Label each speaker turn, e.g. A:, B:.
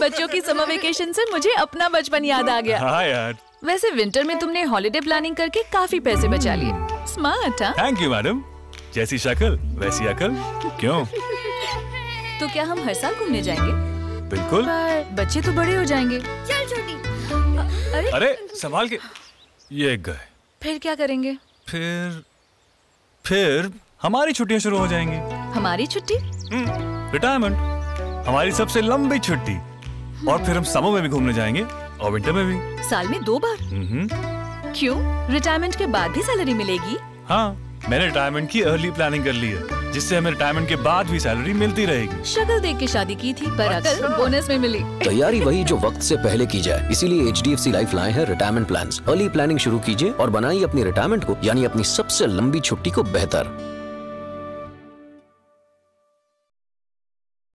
A: बच्चों की summer vacation से मुझे अपना बचपन याद आ गया।
B: हाँ यार।
A: वैसे विंटर में तुमने हॉलिडे प्लानिंग करके काफ़ी पैसे बचा लिए। स्मार्ट हाँ?
B: थैंक यू मैडम जैसी शक्ल वैसी अकल। क्यों?
A: तो क्या हम हर साल घूमने जाएँगे?
B: बिल्कुल।
A: बच्चे तो बड़े हो जाएँगे।
C: चल छोटी।
A: अरे।
B: अरे संभाल के। ये गए।
A: फिर क्या करेंगे?
B: फिर फिर हमारी छुट्टियाँ शुरू हो जाएँगी।
A: हमारी छुट्टी?
B: रिटायरमेंट हमारी सबसे लंबी छुट्टी। और फिर हम समर में भी घूमने जाएँगे और विंटर में भी।
A: साल में दो बार?
B: हम्म।
A: क्यों? रिटायरमेंट के बाद भी सैलरी मिलेगी?
B: हाँ मैंने रिटायरमेंट की अर्ली प्लानिंग कर ली है जिससे हमें रिटायरमेंट के बाद भी सैलरी मिलती रहेगी।
A: शक्ल देख के शादी की थी पर अकल बोनस में मिली।
D: तैयारी वही जो वक्त से पहले की जाए इसीलिए H D F C life लाए हैं रिटायरमेंट प्लान अर्ली प्लानिंग शुरू कीजिए और बनाइए अपनी रिटायरमेंट को यानी अपनी सबसे लंबी छुट्टी को बेहतर।